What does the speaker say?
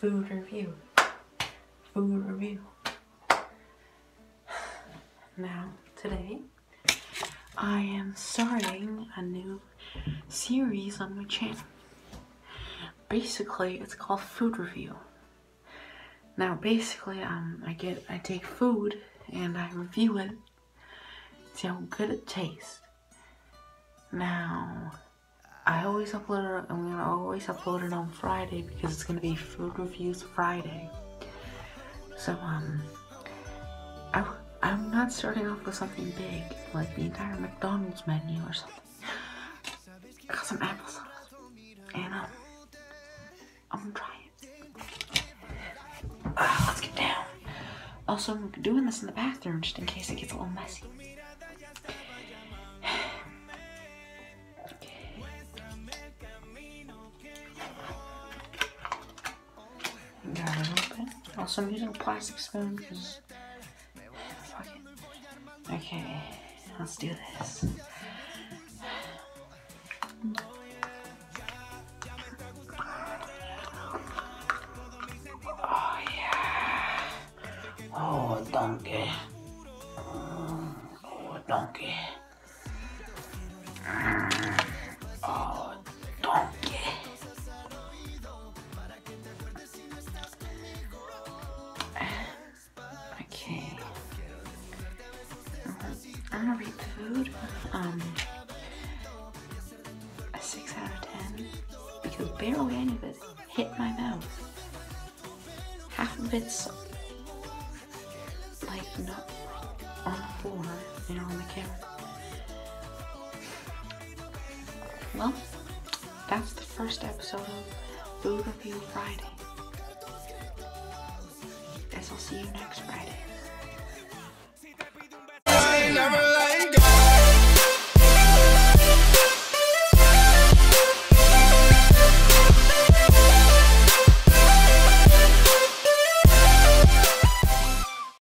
food review. Food review. Now, today, I am starting a new series on my channel. Basically, it's called Food Review. Now, basically, um, I get, I take food and I review it, see how good it tastes. Now, I always upload it, I'm gonna always upload it on Friday because it's gonna be Food Reviews Friday. So, um, I, I'm not starting off with something big, like the entire McDonald's menu or something. Got some applesauce. And, um, I'm gonna try it. Uh, let's get down. Also, I'm doing this in the bathroom just in case it gets a little messy. Got it open. Also, I'm using a plastic spoon because. Fuck it. Okay, let's do this. Oh, yeah. Oh, donkey. Oh, donkey. Um, a six out of ten because barely any of it hit my mouth. Half of it's like not on the floor, you know, on the camera. Well, that's the first episode of Food Review Friday. Guess I'll see you next Friday.